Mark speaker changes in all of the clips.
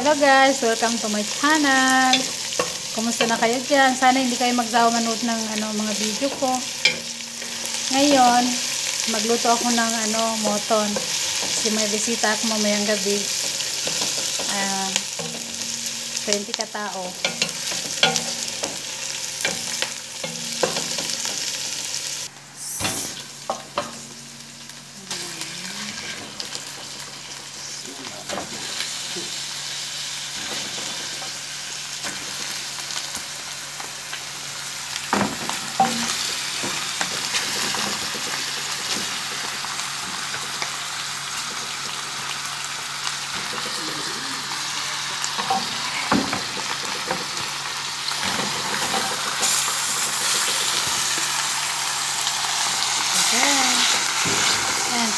Speaker 1: Hello guys! Welcome to my channel! Kumusta na kayo dyan? Sana hindi kayo magsawa manood ng ano, mga video ko. Ngayon, magluto ako ng ano, moton. Kasi may bisita ako mamayang gabi. Uh, 20 katao.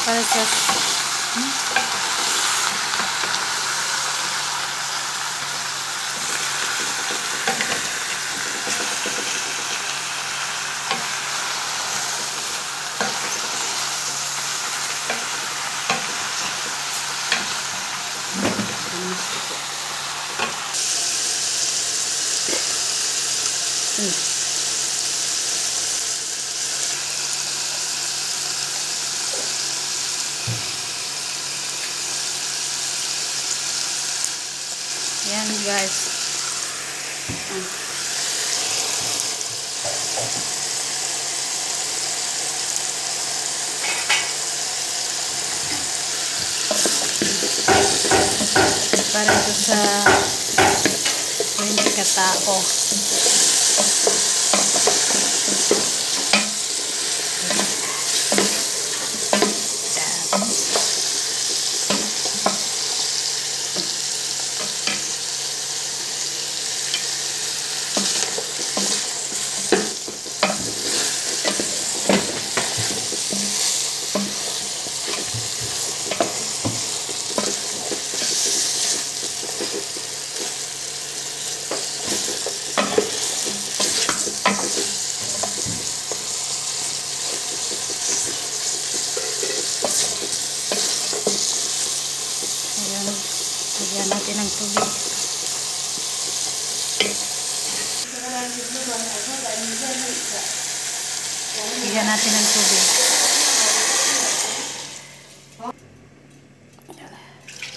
Speaker 1: Ayan, para Yan guys. Para sa hindi katao. Natin ng tubig. Lagyan natin ng tubig.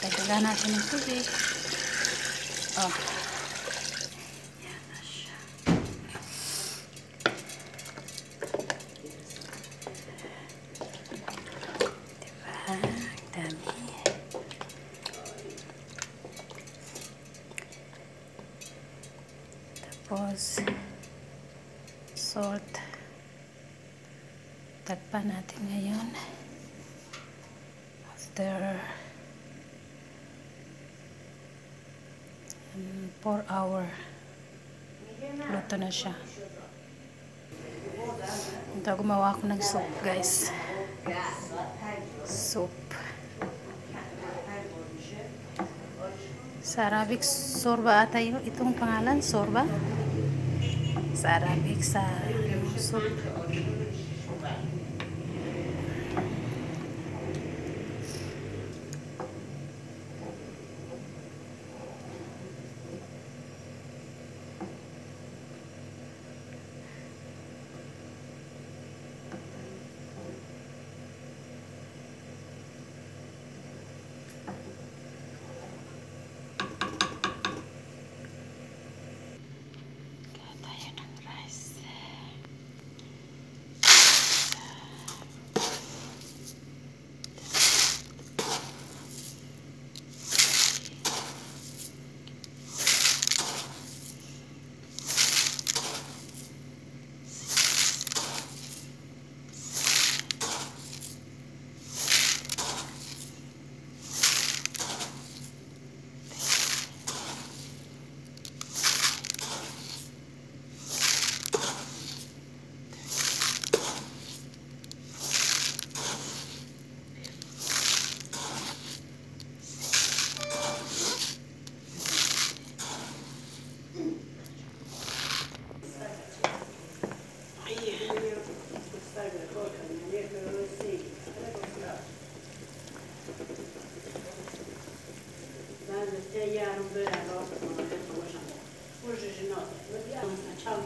Speaker 1: Dagdagan natin ng tubig. Oh. Yan na siya. Diba? Ang dami. Tapos, salt. Tagpan natin ngayon. After 4 hour. Luto na siya. Ito, gumawa ako ng soup, guys. Soup. Sa Arabic, sorba ata yun. Itong pangalan, sorba. Sa Arabic, sa ano, 在
Speaker 2: 延安，我们本来老多，人，不是是闹的，我爹他们长的。